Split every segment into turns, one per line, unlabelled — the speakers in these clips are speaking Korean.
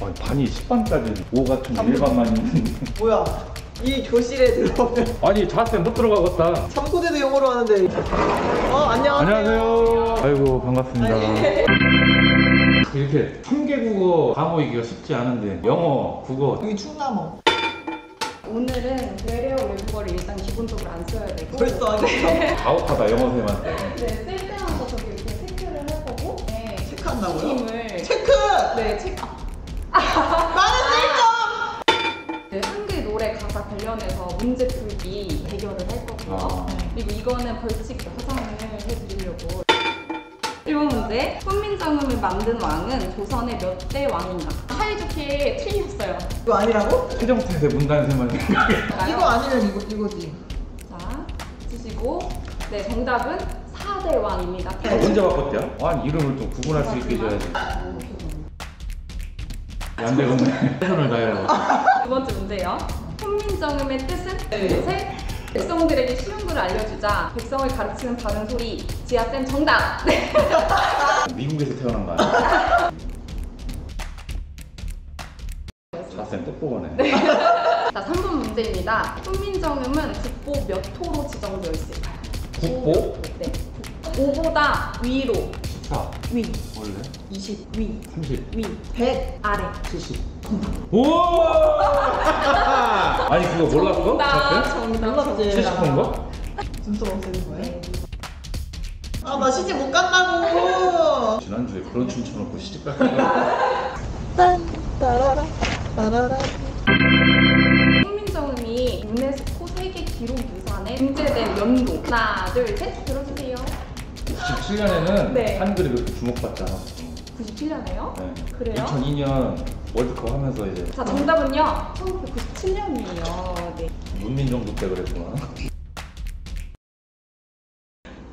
아, 반이 10반까지 5 같은 1반만 있는데
뭐야? 이 교실에 들어오면
아니 자세 못 들어가겠다
참고대도 영어로 하는데. 어 안녕하세요.
안녕하세요 아이고 반갑습니다 이렇게 3개 국어 과목이기가 쉽지 않은데 영어, 국어
여기 충남어.
오늘은 외래어 외국어를 일단 기본적으로 안 써야 되고
벌써 하겠어.
가혹하다 영어 쌤한테
네, 쓸 때마다 저기 이렇게 체크를 할 거고 네,
체크한다고요?
팀을
체크.
네, 체크
많은 일점.
네, 한글 노래 가사 관련해서 문제 풀기 대결을 할 거고요
아.
그리고 이거는 벌칙 보상을 해드리려고 1번 문제 훈민정음을 만든 왕은 조선의 몇 대 왕인가 사이좋게 틀렸어요
이거 아니라고?
최정태세 문단세만 생각해
이거 아니면 이거 이거지.
자, 주시고 네, 정답은 4대 왕입니다
언제 바꿨대요? 아니 이름을 또 구분할 수 있게 해줘야지 안 되겠네 최선을 다해라
두 번째 문제요. 훈민정음의 뜻은?
네.
셋. 백성들에게 쉬운 글을 알려주자 백성을 가르치는 바른 소리 지하쌤 정답 네.
미국에서 태어난 거 아니야? 자쌤 똑똑하네
자 3번 문제입니다 훈민정음은 국보 몇 호로 지정되어 있을까요?
국보?
네 5보다 위로 14위
원래
20,
위,
30
위,
100,
아래
70.
오! 아니 그거 몰랐어?
정답? 정답
몰랐지.
70번 거?
진짜 없애는 거예요?
네.
아, 나 시집 못 간다고.
지난주에 그런 춤 춰놓고 시집 갈 거야
딴, 따라라, 따라라.
훈민정음이 유네스코 세계 기록 유산에 등재된 연도 하나 둘 셋 들어주세요
97년에는
네.
한글이 그렇게 않았어
97년에요?
네.
그래요?
2002년 월드컵 하면서 이제
자 정답은요 1997년이에요 네.
문민정부 때 그랬구나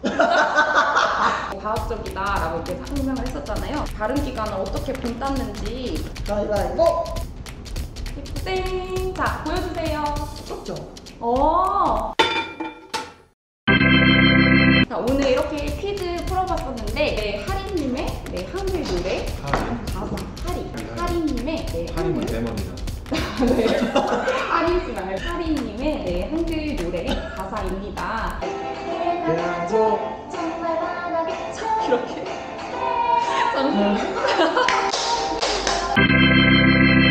과학적이다 라고 이렇게 설명을 했었잖아요 발음 기관을 어떻게 본땄는지
가위바위보.
땡 자 보여주세요
좁죠?
어. 자 오늘 이렇게 퀴즈 풀어봤었는데 네 하리님의 네 한글 노래.
하린
가사 하리 하리님의 네
하림은
한글
대머리다.
네. 하리지 말고 하리님의 네 한글 노래 가사입니다. 바라겠죠 이렇게. 정말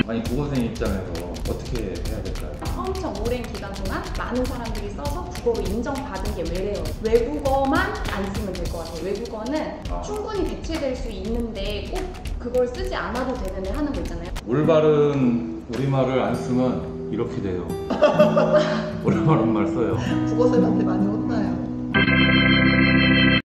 아니 국어생 입장에서 어떻게 해야 될까요?
엄청 오랜 기간 동안 많은 사람들이 써서 국어로 인정받은 게 외래어. 외국어만 안 쓰면 될 것 같아요. 외국어는
아.
충분히 대체될 수 있는데 꼭 그걸 쓰지 않아도 되는 하는 거 있잖아요.
올바른 우리말을 안 쓰면 이렇게 돼요 올바른 말 써요
국어쌤한테 많이 혼나요.